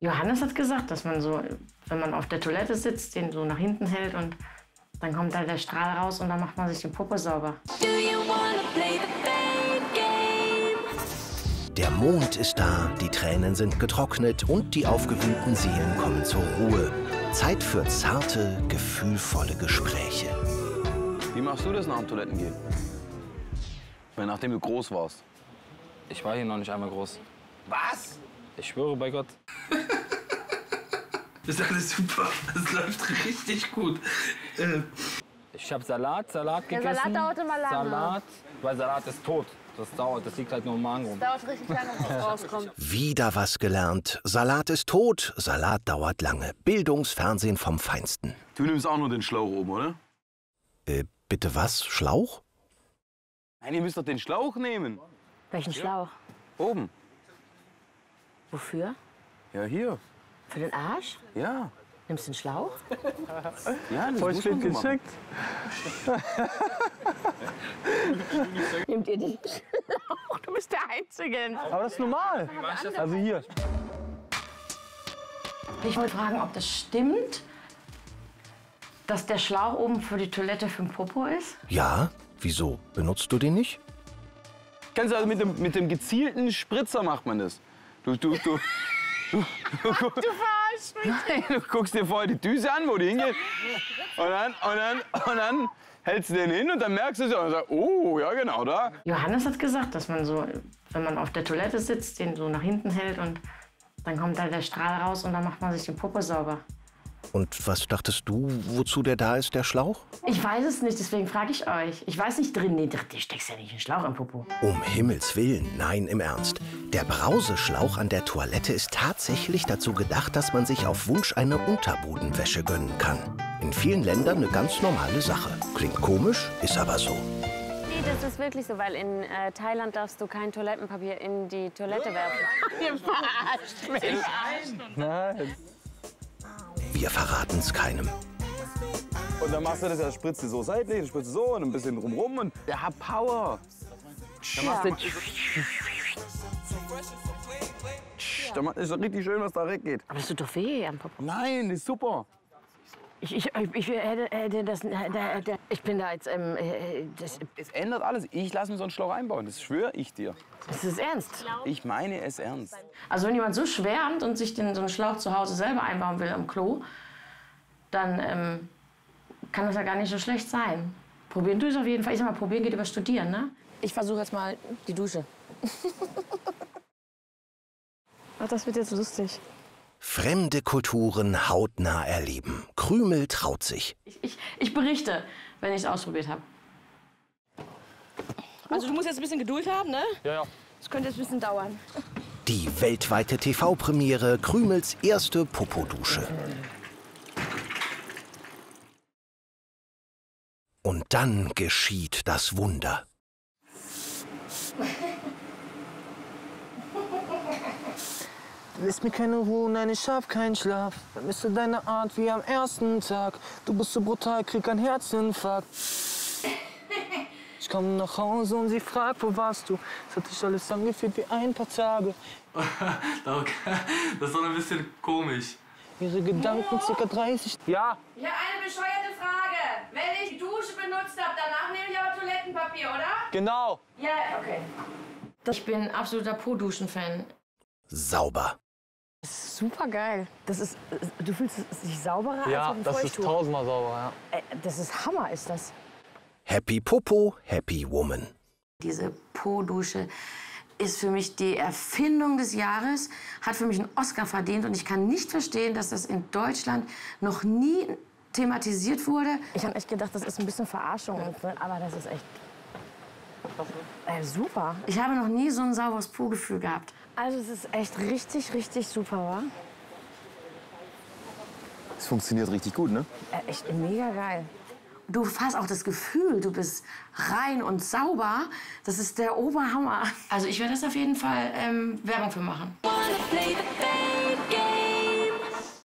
Johannes hat gesagt, dass man so, wenn man auf der Toilette sitzt, den so nach hinten hält und dann kommt da der Strahl raus und dann macht man sich die Puppe sauber. Do you wanna play the fame game? Der Mond ist da, die Tränen sind getrocknet und die aufgewühlten Seelen kommen zur Ruhe. Zeit für zarte, gefühlvolle Gespräche. Wie machst du das nach dem Toilettengehen? Weil nachdem du groß warst. Ich war hier noch nicht einmal groß. Was? Ich schwöre bei Gott. Das ist alles super. Das läuft richtig gut. Äh, Ich habe Salat, Salat Der gegessen. Salat dauert immer lange. Salat, weil Salat ist tot. Das dauert, das liegt halt nur im Magen rum. Dauert richtig lange, bis es rauskommt. Wieder was gelernt. Salat ist tot, Salat dauert lange. Bildungsfernsehen vom Feinsten. Du nimmst auch nur den Schlauch oben, oder? Äh, bitte was? Schlauch? Nein, ihr müsst doch den Schlauch nehmen. Welchen Schlauch? Oben. Wofür? Ja, hier. Für den Arsch? Ja. Nimmst du einen Schlauch? Ja, das muss man so machen. Nehmt ihr den Schlauch? Du bist der Einzige. Aber das ist normal. Also hier. Ich wollte fragen, ob das stimmt, dass der Schlauch oben für die Toilette für den Popo ist. Ja? Wieso? Benutzt du den nicht? Kennst du also mit dem, mit dem gezielten Spritzer macht man das. Du, du, du. Du, verarschst mich. Nein, du guckst dir vorher die Düse an, wo die hingeht. Und dann, und dann, und dann hältst du den hin und dann merkst du es und sagst, oh, ja genau, da. Johannes hat gesagt, dass man so, wenn man auf der Toilette sitzt, den so nach hinten hält und dann kommt da der Strahl raus und dann macht man sich die Puppe sauber. Und was dachtest du, wozu der da ist, der Schlauch? Ich weiß es nicht, deswegen frage ich euch. Ich weiß nicht drin, nee, du steckst ja nicht einen Schlauch im Popo. Um Himmels Willen, nein, im Ernst. Der Brauseschlauch an der Toilette ist tatsächlich dazu gedacht, dass man sich auf Wunsch eine Unterbodenwäsche gönnen kann. In vielen Ländern eine ganz normale Sache. Klingt komisch, ist aber so. Nee, das ist wirklich so, weil in äh, Thailand darfst du kein Toilettenpapier in die Toilette werfen. Ihr verarscht mich. Nein. Wir verraten's keinem. Und dann machst du das, ja, spritzt du so seitlich, dann spritzt du so und ein bisschen drumrum und der hat Power. Dann machst du Dann ist doch richtig schön, was da weggeht. Aber das tut doch weh am Popo. Nein, ist super. Ich, ich, ich, hätte, hätte das, hätte, ich bin da jetzt, ähm, äh, das, Es ändert alles. Ich lasse mir so einen Schlauch einbauen, das schwöre ich dir. Das ist ernst. Ich meine es ernst. Also wenn jemand so schwärmt und sich den, so einen Schlauch zu Hause selber einbauen will am Klo, dann ähm, kann das ja gar nicht so schlecht sein. Probieren ich es auf jeden Fall. Ich sag mal, probieren geht über studieren, ne? ich versuche jetzt mal die Dusche. Ach, das wird jetzt lustig. Fremde Kulturen hautnah erleben. Krümel traut sich. Ich, ich, ich berichte, wenn ich es ausprobiert habe. Also du musst jetzt ein bisschen Geduld haben, ne? Ja, ja. Das könnte jetzt ein bisschen dauern. Die weltweite TV-Premiere Krümels erste Popodusche. Und dann geschieht das Wunder. Lässt mir keine Ruhe, nein, ich hab keinen Schlaf. Vermisse deine Art wie am ersten Tag. Du bist so brutal, krieg einen Herzinfarkt. Ich komm nach Hause und sie fragt, wo warst du? Es hat sich alles angefühlt wie ein paar Tage. okay. Das ist doch ein bisschen komisch. Ihre Gedanken circa 30. Ja, Ich habe eine bescheuerte Frage. Wenn ich die Dusche benutzt habe, danach nehme ich aber Toilettenpapier, oder? genau. Ja, okay. Ich bin absoluter Po-Duschen-Fan. Sauber. Super geil. Das ist, du fühlst dich sauberer Ja, als auf dem das ist tausendmal sauber, ja. Äh, Das ist Hammer, ist das. Happy Popo, Happy Woman. Diese Po-Dusche ist für mich die Erfindung des Jahres, hat für mich einen Oscar verdient und ich kann nicht verstehen, dass das in Deutschland noch nie thematisiert wurde. Ich habe echt gedacht, das ist ein bisschen Verarschung, aber das ist echt äh, super. Ich habe noch nie so ein sauberes Po-Gefühl gehabt. Also es ist echt richtig, richtig super, wa? Es funktioniert richtig gut, ne? Äh, echt mega geil. Du hast auch das Gefühl, du bist rein und sauber. Das ist der Oberhammer. Also ich werde das auf jeden Fall ähm, Werbung für machen. Wanna play the fame